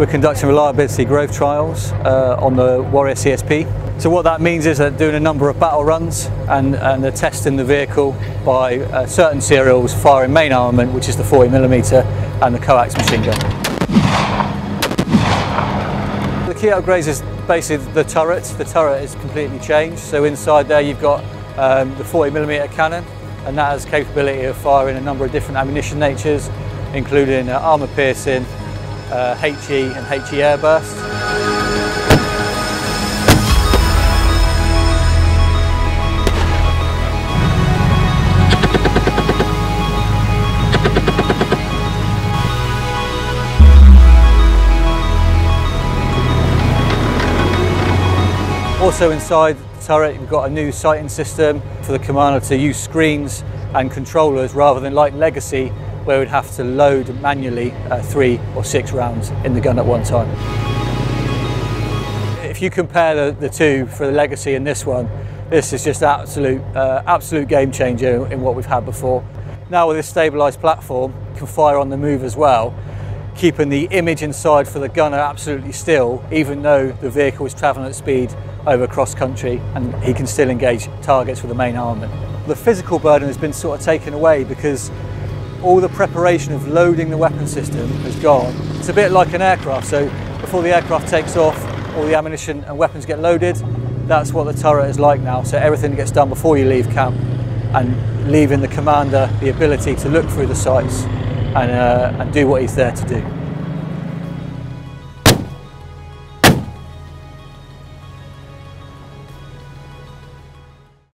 We're conducting reliability growth trials uh, on the Warrior CSP. So what that means is that doing a number of battle runs and, and they're testing the vehicle by uh, certain serials firing main armament, which is the 40mm and the coax machine gun. The key upgrades is basically the turret. The turret is completely changed. So inside there you've got um, the 40mm cannon and that has capability of firing a number of different ammunition natures, including uh, armour piercing, uh, HE and HE airburst. Also inside the turret we've got a new sighting system for the commander to use screens and controllers rather than like Legacy where we'd have to load manually uh, three or six rounds in the gun at one time. If you compare the, the two for the Legacy and this one, this is just absolute, uh, absolute game changer in what we've had before. Now with this stabilised platform, you can fire on the move as well, keeping the image inside for the gunner absolutely still, even though the vehicle is travelling at speed over cross country and he can still engage targets with the main armament. The physical burden has been sort of taken away because all the preparation of loading the weapon system has gone. It's a bit like an aircraft, so before the aircraft takes off, all the ammunition and weapons get loaded. That's what the turret is like now, so everything gets done before you leave camp and leaving the commander the ability to look through the sights and, uh, and do what he's there to do.